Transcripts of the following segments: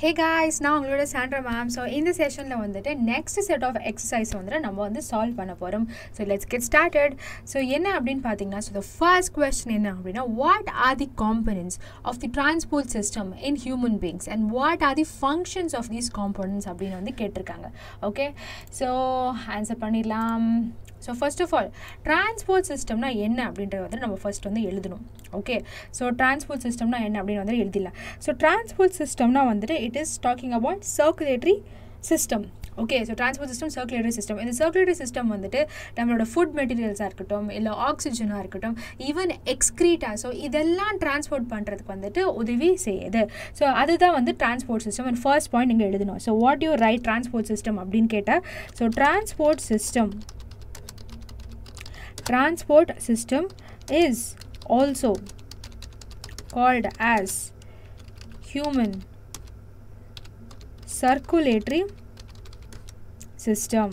Hey guys நான் உங்களோட Sandra ma'am so இந்த செஷனில் வந்துட்டு நெக்ஸ்ட் செட் ஆஃப் எக்ஸசைஸ் வந்துட்டு நம்ம வந்து சால்வ் பண்ண போகிறோம் so let's get started so என்ன அப்படின்னு பார்த்தீங்கன்னா ஸோ த ஃபர்ஸ்ட் கொஸ்டின் என்ன அப்படின்னா what are the components of the transport system in human beings and what are the functions of these components அப்படின்னு வந்து கேட்டிருக்காங்க. ஓகே ஸோ ஆன்சர் பண்ணிடலாம். So first of all transport சிஸ்டம்னா என்ன அப்படின்றத வந்து நம்ம ஃபர்ஸ்ட் வந்து எழுதணும். ஓகே ஸோ டிரான்ஸ்போர்ட் சிஸ்டம்னா என்ன அப்படின்னு வந்து எழுதிடலாம். ஸோ டிரான்ஸ்போர்ட் சிஸ்டம்னா வந்துட்டு it is talking about circulatory system okay so transport system circulatory system இந்த சர்க்குலேட்டரி சிஸ்டம் வந்துட்டு நம்மளோட ஃபுட் மெட்டீரியல்ஸாக இருக்கட்டும் இல்லை ஆக்சிஜனாக இருக்கட்டும் ஈவன் எக்ஸ்க்ரீட்டா ஸோ இதெல்லாம் டிரான்ஸ்போர்ட் பண்ணுறதுக்கு வந்துட்டு உதவி செய்யுது. ஸோ அதுதான் வந்து transport system and first point நீங்கள் எழுதணும். So what you write transport system அப்படின்னு கேட்டால் so transport system transport system is also called as human circulatory system.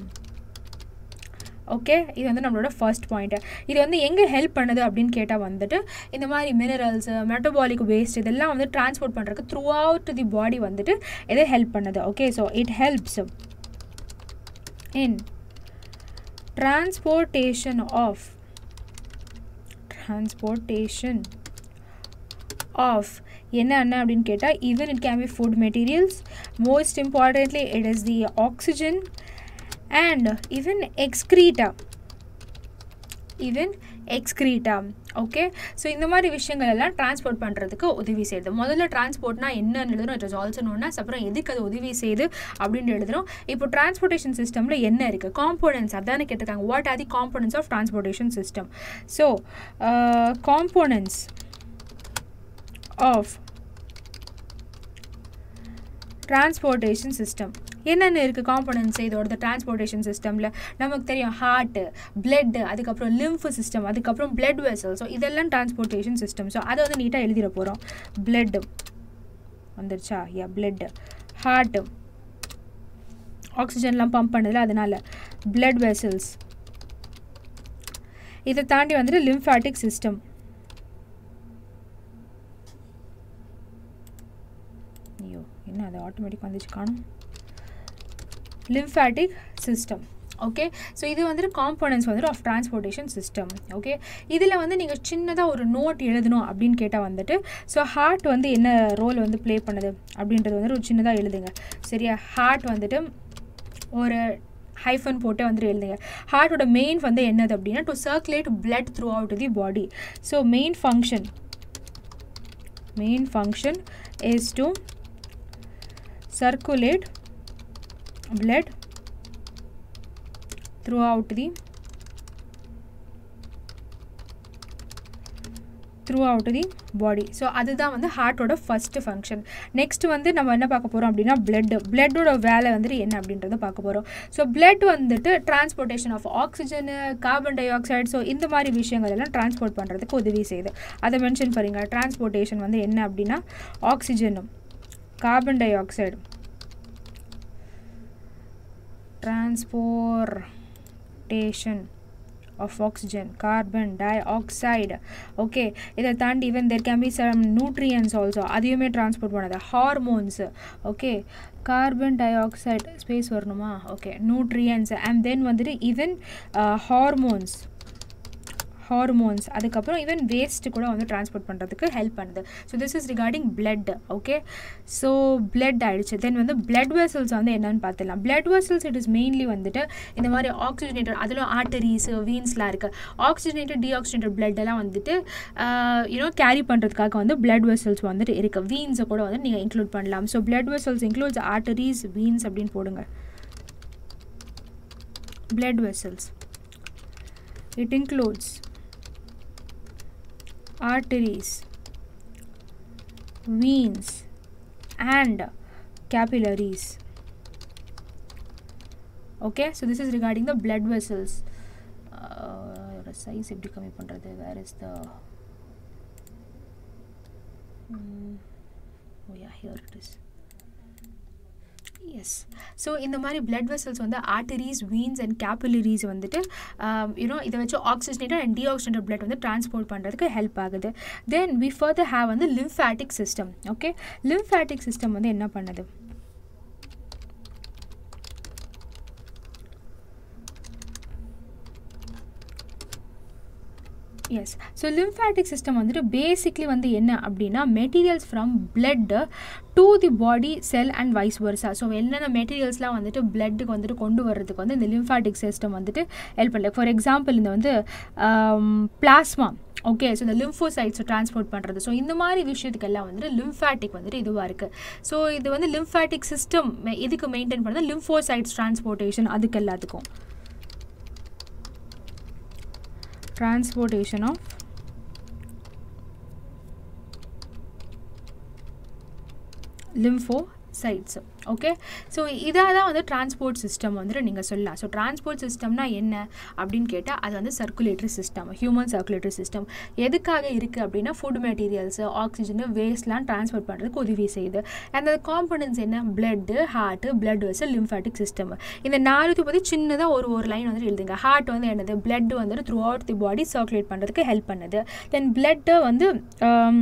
Okay இது வந்து நம்மளோட ஃபர்ஸ்ட் பாயிண்ட்டு இது வந்து எங்கே ஹெல்ப் பண்ணுது அப்படின்னு கேட்டால் வந்துட்டு இந்த மாதிரி மினரல்ஸு மெட்டபாலிக் வேஸ்ட் இதெல்லாம் வந்து டிரான்ஸ்போர்ட் பண்ணுறதுக்கு த்ரூ அவுட் தி பாடி வந்துட்டு இதை ஹெல்ப் பண்ணுது? Okay so it helps in transportation of transportation of. என்ன என்ன அப்படின்னு கேட்டால் even it can be food materials most importantly it is the oxygen and even excreta even excreta okay so இந்த மாதிரி விஷயங்கள் எல்லாம் டிரான்ஸ்போர்ட் பண்ணுறதுக்கு உதவி செய்யுது. முதல்ல டிரான்ஸ்போர்ட்னா என்னன்னு எழுதுறோம் இட் இஸ் ஆல்சோ நோன்னாஸ் அப்புறம் எதுக்கு அது உதவி செய்யுது அப்படின்னு எழுதுறோம் இப்போ டிரான்ஸ்போர்ட்டேஷன் சிஸ்டமில் என்ன இருக்குது காம்போனன்ஸ் அதானே கேட்டிருக்காங்க. What are the components of transportation system so components of transportation system என்னென்ன இருக்குது காம்பனன்ட்ஸ் இதோட டிரான்ஸ்போர்ட்டேஷன் சிஸ்டமில் நமக்கு தெரியும் ஹார்ட்டு பிளட்டு அதுக்கப்புறம் லிம்ஃபு சிஸ்டம் அதுக்கப்புறம் பிளட் வெசல் ஸோ இதெல்லாம் டிரான்ஸ்போர்ட்டேஷன் சிஸ்டம் ஸோ அதை வந்து நீட்டாக எழுதிட போகிறோம் பிளட்டு வந்துருச்சா? யா பிளட்டு ஹார்ட்டு ஆக்சிஜன்லாம் பம்ப் பண்ணதில்ல அதனால். பிளட் வெசல்ஸ் இதை தாண்டி வந்துட்டு லிம்ஃபாட்டிக் சிஸ்டம் ஐயோ என்ன அது ஆட்டோமேட்டிக் வந்துச்சு? காணும். லிம்ஃபேட்டிக் சிஸ்டம் ஓகே ஸோ இது வந்துட்டு காம்போனன்ஸ் வந்துட்டு ஆஃப் டிரான்ஸ்போர்ட்டேஷன் சிஸ்டம் ஓகே இதில் வந்து நீங்கள் சின்னதாக ஒரு நோட் எழுதணும் அப்படின்னு கேட்டால் வந்துட்டு ஸோ ஹார்ட் வந்து என்ன ரோல் வந்து ப்ளே பண்ணுது அப்படின்றது வந்துட்டு ஒரு சின்னதாக எழுதுங்க. சரியா? ஹார்ட் வந்துட்டு ஒரு ஹைஃபன் போட்டு வந்துட்டு எழுதுங்க. ஹார்ட்டோட மெயின் வந்து என்னது அப்படின்னா to circulate blood throughout the body so main function main function is to circulate blood throughout the throughout the body so அதுதான் வந்து ஹார்ட்டோட ஃபஸ்ட்டு ஃபங்க்ஷன் நெக்ஸ்ட் வந்து நம்ம என்ன பார்க்க போகிறோம் அப்படின்னா பிளட்டு பிளட்டோட வேலை வந்துட்டு என்ன அப்படின்றத பார்க்க போகிறோம் ஸோ பிளட் வந்துட்டு transportation of oxygen carbon dioxide so இந்த மாதிரி விஷயங்கள் எல்லாம் டிரான்ஸ்போர்ட் பண்ணுறதுக்கு உதவி செய்யுது. அதை மென்ஷன் பண்ணுங்க. டிரான்ஸ்போர்ட்டேஷன் வந்து என்ன அப்படின்னா ஆக்சிஜனும் dioxide transportation of oxygen carbon dioxide. Okay இதை தாண்டி even there can be some nutrients also. அதையுமே டிரான்ஸ்போர்ட் பண்ணது. Hormones okay carbon dioxide space வரணுமா? ஓகே நியூட்ரியன்ஸ் அண்ட் தென் வந்துட்டு ஈவன் ஹார்மோன்ஸ் uh, ஹார்மோன்ஸ் அதுக்கப்புறம் ஈவன் வேஸ்ட்டு கூட வந்து டிரான்ஸ்போர்ட் பண்ணுறதுக்கு ஹெல்ப் பண்ணுது. So this is regarding blood okay so blood ஆகிடுச்சு தென் வந்து பிளட் வெசல்ஸ் வந்து என்னென்னு பார்த்துலாம் blood vessels it is mainly வந்துட்டு இந்த மாதிரி ஆக்சிஜனேட்டட் அதில் ஆர்டரிஸ் வீன்ஸ்லாம் இருக்குது ஆக்சிஜனேட்டட் டீஆக்சிஜனேட்டட் பிளட் எல்லாம் வந்துட்டு யூனோ கேரி பண்ணுறதுக்காக வந்து பிளட் வெசல்ஸ் வந்துட்டு இருக்குது வீன்ஸை கூட வந்து நீங்கள் இன்க்ளூட் பண்ணலாம். So blood vessels includes arteries veins அப்படின்னு போடுங்க. Blood vessels it includes arteries, veins, and capillaries. Okay, so this is regarding the blood vessels. Uh, size எப்படி கம்மி பண்ணுறது where is the oh yeah here it is yes so இந்த மாதிரி blood vessels வந்து arteries veins and capillaries வந்துட்டு um, you know இதை வச்சு oxygenated and deoxygenated blood வந்து டிரான்ஸ்போர்ட் பண்ணுறதுக்கு ஹெல்ப் ஆகுது. தென் வி ஃபர்தர் ஹேவ் வந்து lymphatic system okay lymphatic system வந்து என்ன பண்ணுது? எஸ் ஸோ லிம்ஃபேட்டிக் சிஸ்டம் வந்துட்டு பேசிக்லி வந்து என்ன அப்படின்னா materials from blood to the body cell and vice versa so என்னென்ன மெட்டீரியல்ஸ்லாம் வந்துட்டு பிளட்டுக்கு வந்துட்டு கொண்டு வர்றதுக்கு வந்து இந்த லிம்ஃபேட்டிக் சிஸ்டம் வந்துட்டு ஹெல்ப் பண்ணல. ஃபார் எக்ஸாம்பிள் இந்த வந்து பிளாஸ்மா ஓகே ஸோ இந்த லிம்ஃபோசைட்ஸை ட்ரான்ஸ்போர்ட் பண்ணுறது ஸோ இந்த மாதிரி விஷயத்துக்கெல்லாம் வந்துட்டு லிம்ஃபேட்டிக் வந்துட்டு இதுவாக இருக்குது ஸோ இது வந்து லிம்ஃபேட்டிக் சிஸ்டம் இதுக்கு மெயின்டைன் பண்ணுறது லிம்ஃபோசைட்ஸ் ட்ரான்ஸ்போர்ட்டேஷன் அதுக்கு எல்லாத்துக்கும். Transportation of சைட்ஸு ஓகே ஸோ இதாக தான் வந்து டிரான்ஸ்போர்ட் சிஸ்டம் வந்துட்டு நீங்கள் சொல்லலாம். ஸோ டிரான்ஸ்போர்ட் சிஸ்டம்னா என்ன அப்படின்னு கேட்டால் அது வந்து circulatory system human circulatory system எதுக்காக இருக்குது அப்படின்னா ஃபுட் மெட்டீரியல்ஸு ஆக்சிஜனு வேஸ்ட்லாம் டிரான்ஸ்போர்ட் பண்ணுறதுக்கு உதவி செய்யுது. அந்த காம்பனன்ஸ் என்ன? Blood heart blood vessel lymphatic system இந்த நாலுக்கு பற்றி சின்னதாக ஒரு ஒரு லைன் வந்துட்டு எழுதுங்க. ஹார்ட் வந்து என்னது? பிளட் வந்துட்டு throughout the body circulate பண்ணுறதுக்கு ஹெல்ப் பண்ணுது. தென் பிளட்டை வந்து um,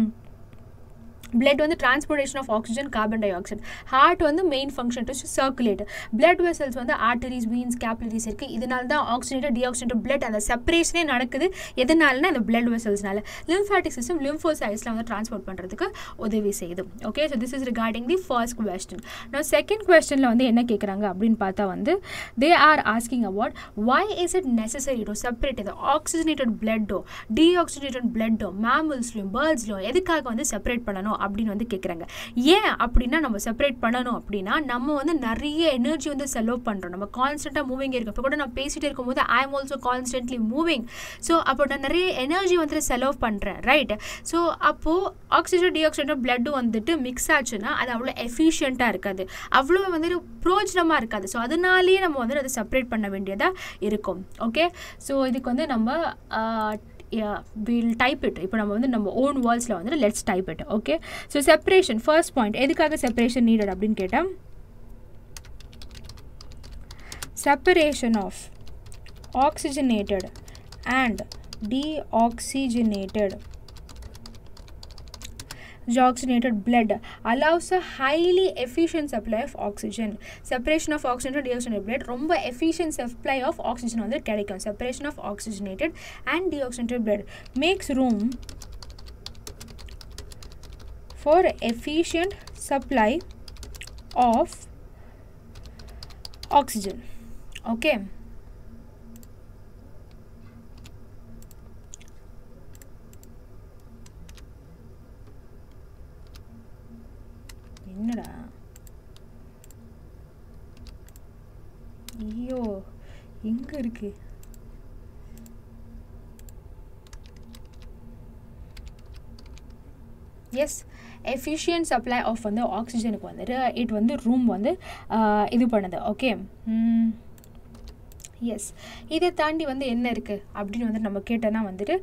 பிளட் வந்து transportation of oxygen carbon dioxide heart வந்து main function to circulate blood vessels வந்து ஆர்டரிஸ் வீன்ஸ் கேப்லரிஸ் இருக்குது இதனால தான் ஆக்சிஜனேட்டட் டிஆக்சிஜனேட்டட் பிளட் அந்த செப்பரேஷனே நடக்குது. எதனாலனா அந்த பிளட் வெசல்ஸ்னால லிம்ஃபாட்டிக் சிஸ்டம் லிம்ஃபோசைட்ஸில் வந்து டிரான்ஸ்போர்ட் பண்ணுறதுக்கு உதவி செய்யுது. Okay so this is regarding the first question நான் செகண்ட் கொஸ்டினில் வந்து என்ன கேட்குறாங்க அப்படின்னு பார்த்தா வந்து they are asking about why is it necessary to separate இது ஆக்சிஜனேட்டட் பிளட்டோ டீஆக்சிஜனேட்டட் பிளட்டோ மேமல்ஸ்லையும் பேர்ட்ஸ்லையும் எதுக்காக வந்து செப்பரேட் பண்ணணும் அப்படின்னு வந்து கேட்குறாங்க ஏன் அப்படின்னா நம்ம செப்பரேட் பண்ணணும் அப்படின்னா நம்ம வந்து நிறைய எனர்ஜி வந்து செலவு பண்ணுறோம் நம்ம கான்ஸ்டண்ட்டாக மூவிங் இருக்கோம். இப்போ கூட நான் பேசிகிட்டு இருக்கும்போது I am also constantly moving so அப்போ நான் நிறைய எனர்ஜி வந்துட்டு செலவு பண்ணுறேன் ரைட் ஸோ அப்போது ஆக்சிஜன் டிஆக்சிஜன் பிளட்டு வந்துட்டு மிக்ஸ் ஆச்சுன்னா அது அவ்வளோ எஃபிஷியண்ட்டாக இருக்காது. அவ்வளோ வந்துட்டு பிரோஜனமாக இருக்காது. ஸோ அதனாலேயே நம்ம வந்துட்டு அதை செப்பரேட் பண்ண வேண்டியதாக இருக்கும். ஓகே ஸோ இதுக்கு வந்து நம்ம வில் டைப் இட் இப்போ நம்ம வந்து நம்ம ஓன் வேர்ல்ஸில் வந்து let's type it okay so separation first point எதுக்காக செப்பரேஷன் நீடட் அப்படின்னு கேட்டால் separation of oxygenated and deoxygenated. deoxygenated blood allows a highly efficient supply of oxygen separation of oxygenated deoxygenated blood ரொம்ப efficient supply of oxygen வந்து கிடைக்கும் separation of oxygenated and deoxygenated blood makes room for efficient supply of oxygen okay எங்க இருக்கு? S efficient supply of வந்து ஆக்சிஜனுக்கு வந்துட்டு it வந்து room வந்து இது பண்ணுது. ஓகே எஸ் இதை தாண்டி வந்து என்ன இருக்குது அப்படின்னு வந்துட்டு நம்ம கேட்டோன்னா வந்துட்டு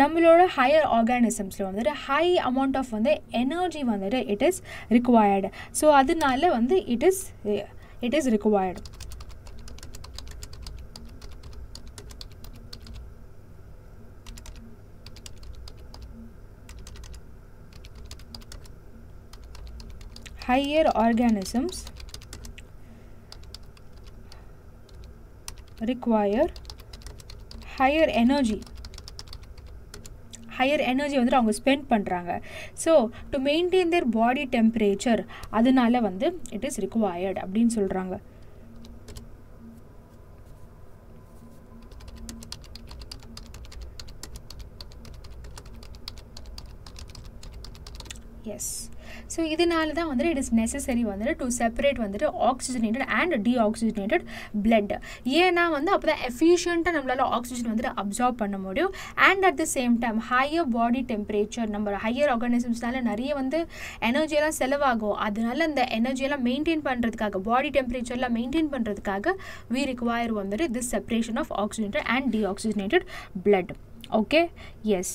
நம்மளோட ஹையர் ஆர்கானிசம்ஸில் வந்துட்டு ஹை அமௌண்ட் ஆஃப் வந்து எனர்ஜி வந்துட்டு இட் இஸ் ரிக்வயர்டு ஸோ அதனால வந்து it is it is required higher organisms require higher energy. Higher energy வந்துட்டு அவங்க ஸ்பெண்ட் பண்ணுறாங்க so to maintain their body temperature அதனால வந்து இட் இஸ் ரிக்வயர்ட் அப்படின்னு சொல்கிறாங்க எஸ் ஸோ இதனால தான் வந்துட்டு இட் இஸ் நெசசரி வந்துட்டு டு செப்பரேட் வந்துட்டு ஆக்சிஜனேட்டட் அண்ட் டீஆக்சிஜனேட்டட் பிளட் ஏன்னா வந்து அப்போ தான் எஃபிஷியண்ட்டாக நம்மளால் ஆக்சிஜன் வந்துட்டு அப்சார்ப் பண்ண முடியும். And at the same time higher body temperature நம்ம ஹையர் ஆர்கானிசம்ஸ்னால நிறைய வந்து எனர்ஜியெல்லாம் செலவாகும். அதனால அந்த எனர்ஜியெல்லாம் மெயின்டைன் பண்ணுறதுக்காக பாடி டெம்பரேச்சர்லாம் மெயின்டைன் பண்ணுறதுக்காக வி ரிக்வயர் வந்துட்டு this separation of oxygenated and deoxygenated blood okay yes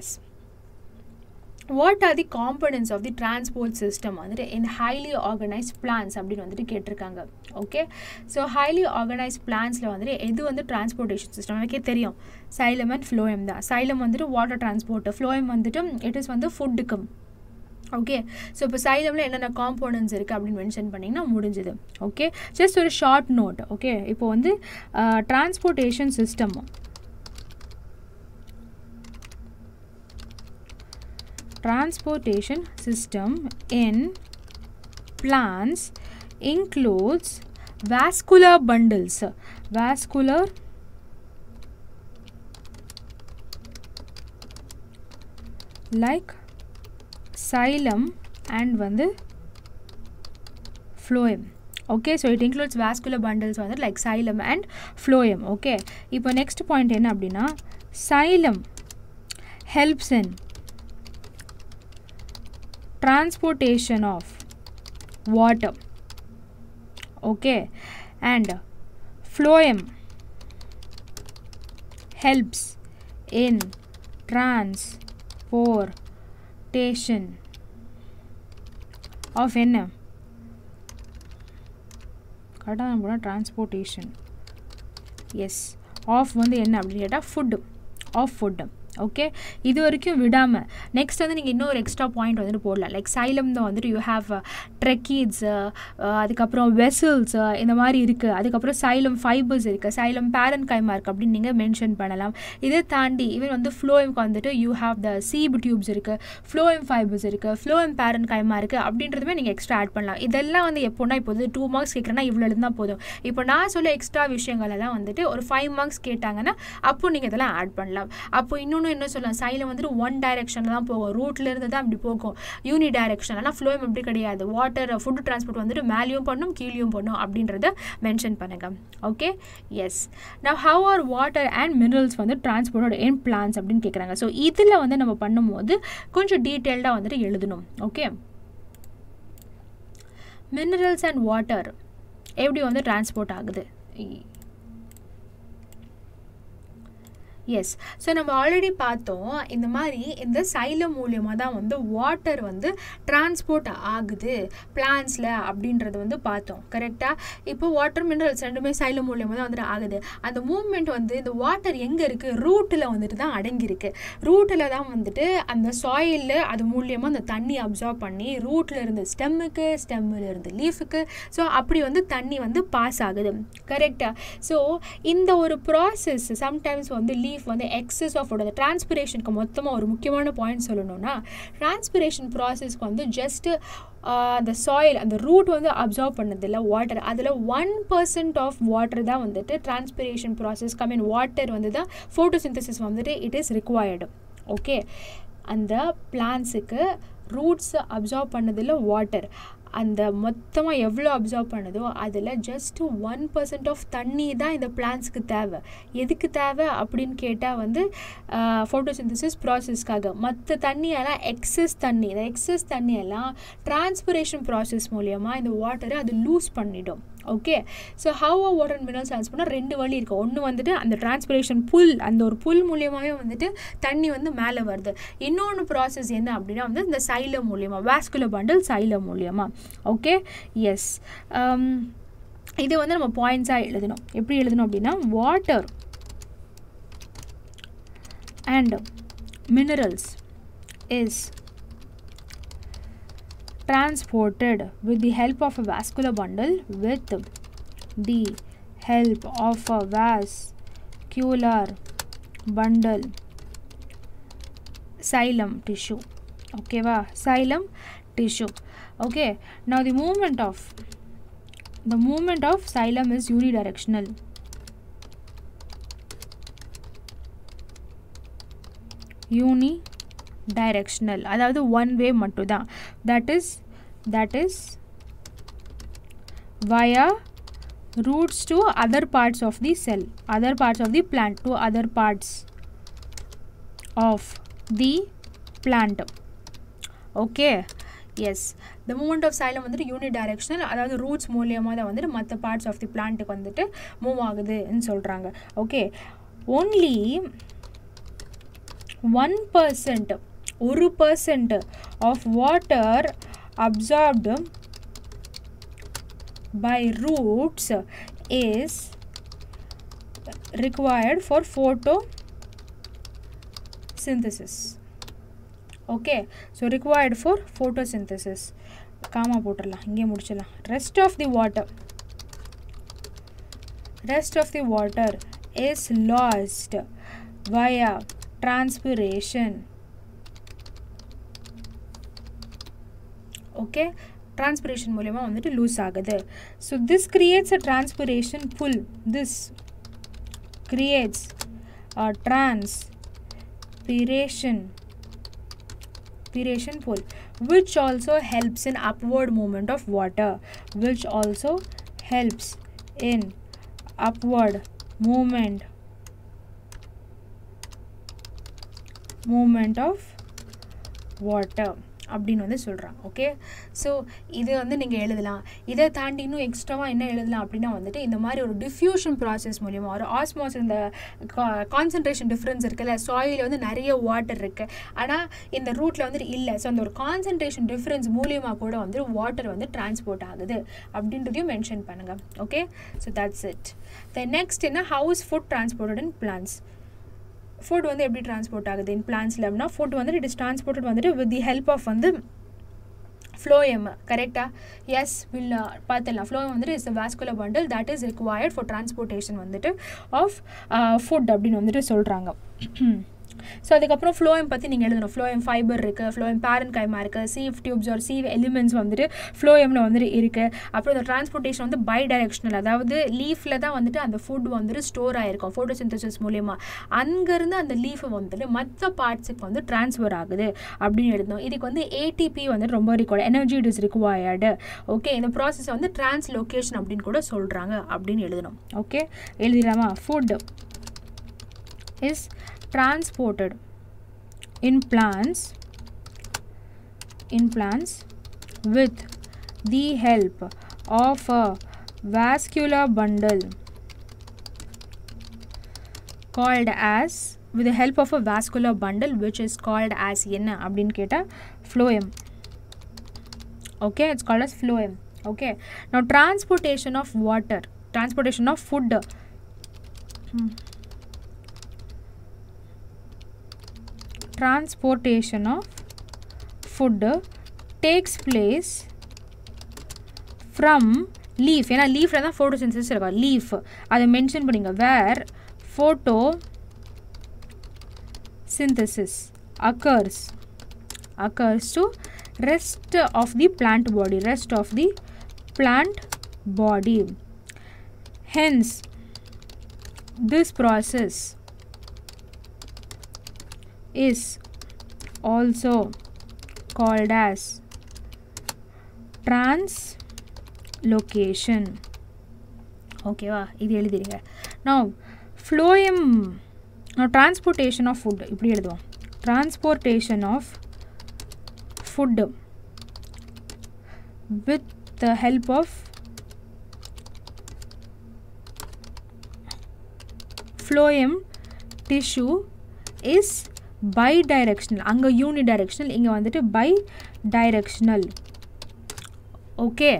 yes what are the components of the transport system வந்துட்டு இன் ஹைலி ஆர்கனைஸ்ட் பிளான்ஸ் அப்படின்னு வந்துட்டு கேட்டிருக்காங்க. ஓகே ஸோ ஹைலி ஆர்கனைஸ்ட் பிளான்ஸில் வந்துட்டு எது வந்து டிரான்ஸ்போர்ட்டேஷன் சிஸ்டம் எனக்கே தெரியும். சைலம் அண்ட் ஃப்ளோயம் தான். சைலம் வந்துட்டு வாட்டர் டிரான்ஸ்போர்ட் ஃப்ளோயம் வந்துட்டு இட் இஸ் வந்து ஃபுட்டுக்கும் ஓகே ஸோ இப்போ சைலமில் என்னென்ன காம்போனன்ட்ஸ் இருக்குது அப்படின்னு மென்ஷன் பண்ணிங்கன்னா முடிஞ்சது. ஓகே ஜஸ்ட் ஒரு ஷார்ட் நோட் ஓகே இப்போ வந்து uh, transportation system transportation system in plants includes vascular bundles vascular like xylem and வந்து phloem okay so it includes vascular bundles வந்து like xylem and phloem okay இப்போ next point என்ன அப்படின்னா xylem helps in transportation of water okay and phloem helps in transportation of என்ன கரெக்டாக நம்ம போனால் transportation yes of வந்து என்ன அப்படின்னு கேட்டால் ஃபுட்டு ஆஃப் ஃபுட்டு Okay இது வரைக்கும் விடாமல் நெக்ஸ்ட் வந்து நீங்கள் இன்னொரு எக்ஸ்ட்ரா பாயிண்ட் வந்துட்டு போடலாம். லைக் சைலம் தான் வந்துட்டு யூ ஹாவ் ட்ரெக்கீட்ஸு அதுக்கப்புறம் வெசல்ஸ் uh, இந்த மாதிரி இருக்குது அதுக்கப்புறம் சைலம் ஃபைபர்ஸ் இருக்குது சைலம் பேரன் கைமா இருக்குது அப்படின்னு நீங்கள் மென்ஷன் பண்ணலாம். இதை தாண்டி ஈவன் வந்து ஃப்ளோயம்க்கு வந்துட்டு you have the sieve tubes இருக்குது ஃப்ளோயம் ஃபைபர்ஸ் இருக்குது ஃப்ளோயம் பேரன் கைமா இருக்குது அப்படின்றதுமே நீங்கள் எக்ஸ்ட்ரா ஆட் பண்ணலாம். இதெல்லாம் வந்து எப்போனா இப்போ வந்து டூ மார்க்ஸ் கேட்குறேன்னா இவ்வளோ இருந்தால் போதும். இப்போ நான் சொல்ல எக்ஸ்ட்ரா விஷயங்கள் எல்லாம் வந்துட்டு ஒரு ஃபைவ் மார்க்ஸ் கேட்டாங்கன்னா அப்போ நீங்கள் இதெல்லாம் ஆட் பண்ணலாம். அப்போ இன்னொன்று இன்னும் என்ன சொல்லலாம் சைலம் வந்துட்டு ஒன் டைரெக்ஷனில் தான் போகும். ரூட்லேருந்து தான் அப்படி போகும். யூனி டைரெக்ஷன் ஆனால் ஃப்ளோயம் அப்படி கிடையாது. வாட்டர் ஃபுட் டிரான்ஸ்போர்ட் வந்துட்டு மேலேயும் பண்ணும் கீழேயும் பண்ணும் அப்படின்றத மென்ஷன் பண்ணுங்கள் ஓகே எஸ் நான் how are water and minerals வந்து டிரான்ஸ்போர்ட்டோட என் பிளான்ஸ் அப்படின்னு கேட்குறாங்க ஸோ இதில் வந்து நம்ம பண்ணும்போது கொஞ்சம் டீட்டெயில்டாக வந்துட்டு எழுதணும். ஓகே மினரல்ஸ் அண்ட் வாட்டர் எப்படி வந்து டிரான்ஸ்போர்ட் ஆகுது? எஸ் ஸோ நம்ம ஆல்ரெடி பார்த்தோம் இந்த மாதிரி இந்த சைலம் மூலியமாக தான் வந்து வாட்டர் வந்து டிரான்ஸ்போர்ட் ஆகுது பிளான்ஸில் அப்படின்றது வந்து பார்த்தோம். கரெக்டாக இப்போ வாட்டர் மினரல்ஸ் ரெண்டுமே சைலம் மூலியமாக தான் வந்துட்டு ஆகுது. அந்த மூவ்மெண்ட் வந்து இந்த வாட்டர் எங்கே இருக்குது ரூட்டில் வந்துட்டு தான் அடங்கியிருக்கு. ரூட்டில் தான் வந்துட்டு அந்த சாயிலில் அது மூலியமாக அந்த தண்ணி அப்சர்வ் பண்ணி ரூட்டில் இருந்து ஸ்டெம்முக்கு ஸ்டெம்மில் இருந்து லீஃபுக்கு ஸோ அப்படி வந்து தண்ணி வந்து பாஸ் ஆகுது. கரெக்டாக ஸோ இந்த ஒரு ப்ராசஸ் சம்டைம்ஸ் வந்து லீஃப் லீஃப் வந்து எக்ஸஸ் ஆஃப் அந்த டிரான்ஸ்பிரேஷனுக்கு மொத்தமாக ஒரு முக்கியமான பாயிண்ட் சொல்லணும்னா டிரான்ஸ்பிரேஷன் ப்ராசஸ்க்கு வந்து ஜஸ்ட்டு அந்த சாயில் அந்த ரூட் வந்து அப்சர்வ் பண்ணதில்ல வாட்டர் அதில் ஒன் பர்சன்ட் ஆஃப் வாட்டர் தான் வந்துட்டு டிரான்ஸ்பிரேஷன் ப்ராசஸ் கமீன் வாட்டர் வந்து தான் ஃபோட்டோசிந்தசிஸ் வந்துட்டு இட் இஸ் ரிக்வயர்டு ஓகே அந்த பிளான்ஸுக்கு ரூட்ஸ் அப்சர்வ் பண்ணதில் வாட்டர் அந்த மொத்தமாக எவ்வளோ அப்சர்வ் பண்ணுதோ அதில் ஜஸ்ட் ஒன் பர்சன்ட் ஆஃப் தண்ணி தான் இந்த பிளான்ஸ்க்கு தேவை. எதுக்கு தேவை அப்படின்னு கேட்டால் வந்து ஃபோட்டோசிந்தசிஸ் ப்ராசஸ்க்காக மற்ற தண்ணியெல்லாம் எக்ஸஸ் தண்ணி. இந்த எக்ஸஸ் தண்ணியெல்லாம் டிரான்ஸ்பிரேஷன் ப்ராசஸ் மூலியமாக இந்த வாட்டரை அது லூஸ் பண்ணிடும். Okay so how a water and minerals trans பண்ணால் ரெண்டு வழி இருக்குது ஒன்று வந்துட்டு அந்த டிரான்ஸ்பிரேஷன் புல் அந்த ஒரு புல் மூலியமாகவே வந்துட்டு தண்ணி வந்து மேலே வருது. இன்னொன்று ப்ராசஸ் என்ன அப்படின்னா வந்து இந்த சைலம் மூலியமாக வாஸ்குலர் பண்டில் சைலம் மூலியமாக ஓகே எஸ் um, இது வந்து நம்ம பாயிண்ட்ஸாக எழுதணும். எப்படி எழுதணும் அப்படின்னா water and minerals is transported with the help of a vascular bundle with the help of a vascular bundle. Xylem tissue. Okay va? Xylem tissue. Okay now the movement of the movement of xylem is unidirectional. Uni directional அதாவது one way மட்டும் தான் that is that is via roots to other parts of the cell other parts of the plant to other parts of the plant okay yes the movement of xylem வந்துட்டு unidirectional அதாவது roots மூலியமாக தான் வந்துட்டு மற்ற parts of தி பிளான்ட்டுக்கு வந்துட்டு move ஆகுதுன்னு சொல்கிறாங்க okay only one percent ஒரு percent of water absorbed by roots is required for photosynthesis okay so required for photosynthesis comma போட்டுடலாம் இங்கே முடிச்சிடலாம் rest of the water rest of the water is lost via transpiration okay transpiration மூலயமா வந்துட்டு loose ஆகுது so this creates a transpiration pull this creates a transpiration piration pull which also helps in upward movement of water which also helps in upward movement movement of water அப்படின்னு வந்து சொல்கிறான் okay so இது வந்து நீங்கள் எழுதலாம். இதை தாண்டி இன்னும் எக்ஸ்ட்ராவாக என்ன எழுதலாம் அப்படின்னா வந்துட்டு இந்த மாதிரி ஒரு டிஃப்யூஷன் ப்ராசஸ் மூலியமாக ஒரு ஆஸ்மாஸ் இந்த கான்சன்ட்ரேஷன் டிஃப்ரென்ஸ் இருக்குல்ல சாயில் வந்து நிறைய வாட்டர் இருக்குது ஆனால் இந்த ரூட்டில் வந்துட்டு இல்லை. ஸோ அந்த ஒரு கான்சன்ட்ரேஷன் டிஃப்ரென்ஸ் மூலியமாக கூட வந்து வாட்டர் வந்து டிரான்ஸ்போர்ட் ஆகுது அப்படின்றதையும் மென்ஷன் பண்ணுங்கள் okay so that's it the next என்ன? How's food transported in plants food வந்து எப்படி டிரான்ஸ்போர்ட் ஆகுது? இன் பிளான்ஸில் அப்படின்னா ஃபுட் வந்துட்டு இட் இஸ் டிரான்ஸ்போர்ட்டட் வந்துட்டு வித் தி ஹெல்ப் ஆஃப் வந்து ஃப்ளோயம் கரெக்டாக எஸ் வில் பார்த்துடலாம். ஃப்ளோயம் வந்துட்டு is vascular bundle that is required for transportation வந்துட்டு ஆஃப் ஃபுட் uh, அப்படின்னு வந்துட்டு சொல்கிறாங்க ஸோ அதுக்கப்புறம் ஃப்ளோயம் பற்றி நீங்கள் எழுதணும். ஃப்ளோயம் ஃபைபர் இருக்குது ஃப்ளோயம் பேரன் கைமா இருக்குது சீவ் டியூப்ஸ் ஒரு சீவ் எலிமெண்ட்ஸ் வந்துட்டு ஃப்ளோயமில் வந்துட்டு இருக்குது அப்புறம் இந்த டிரான்ஸ்போர்ட்டேஷன் வந்து பை டைரெக்ஷனல் அதாவது லீஃபில் தான் வந்துட்டு அந்த ஃபுட் வந்துட்டு ஸ்டோர் ஆகிருக்கும் ஃபோட்டோசிந்தசிஸ் மூலியமாக அங்கேருந்து அந்த லீஃபை வந்துட்டு மற்ற பார்ட்ஸுக்கு வந்து ட்ரான்ஸ்ஃபர் ஆகுது அப்படின்னு எழுதணும். இதுக்கு வந்து ஏடிபி வந்துட்டு ரொம்ப required energy it is required okay இந்த ப்ராசஸ் வந்து டிரான்ஸ்லொகேஷன் அப்படின்னு கூட சொல்கிறாங்க அப்படின்னு எழுதணும். Okay எழுதிடலாமா? Food is transported in plants in plants with the help of a vascular bundle called as with the help of a vascular bundle which is called as என்ன அப்படின்னு கேட்டால் phloem okay it's called as phloem okay now transportation of water transportation of food hmm. Transportation of food takes place from leaf ஏன்னா லீஃபில் தான் photosynthesis இருக்கா. Leaf அதை mention பண்ணிங்க. Where photosynthesis occurs occurs to rest of the plant body rest of the plant body hence this process is also called as translocation. ஓகேவா இது எழுதிடுங்க நான் phloem நான் டிரான்ஸ்போர்ட்டேஷன் ஆஃப் ஃபுட் இப்படி எழுதுவோம். Transportation of food with the help of phloem tissue is bidirectional அங்கே unidirectional இங்கே வந்துட்டு bidirectional okay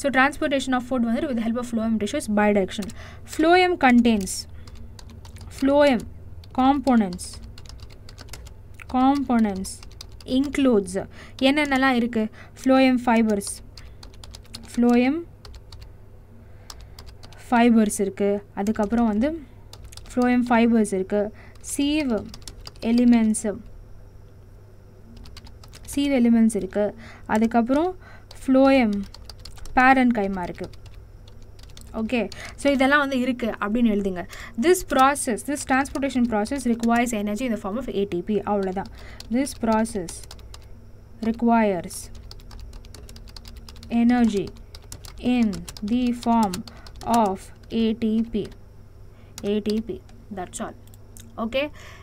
so transportation of food வந்துட்டு with help of phloem tissues bidirectional phloem contains phloem components components includes என்னென்னலாம் இருக்குது phloem fibres phloem fibres இருக்குது அதுக்கப்புறம் வந்து phloem fibres இருக்குது சீவ். எலிமெண்ட்ஸு சீவ் எலிமெண்ட்ஸ் இருக்குது அதுக்கப்புறம் ஃப்ளோயம் பேரன் கைமா இருக்குது ஓகே ஸோ இதெல்லாம் வந்து இருக்குது அப்படின்னு எழுதுங்க. This process this transportation process requires energy இந்த ஃபார்ம் ஆஃப் ஏடிபி அவ்வளோதான் this process requires energy in the form of ATP ATP that's all okay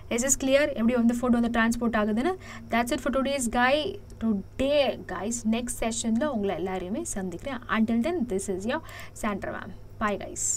is is clear எப்படி வந்து ஃபுட் வந்து டிரான்ஸ்போர்ட் ஆகுதுன்னு? That's it for today's guys today guys next செஷனில் உங்களை எல்லாரையுமே சந்திக்கிறேன். Until then this is your Sandra ma'am bye guys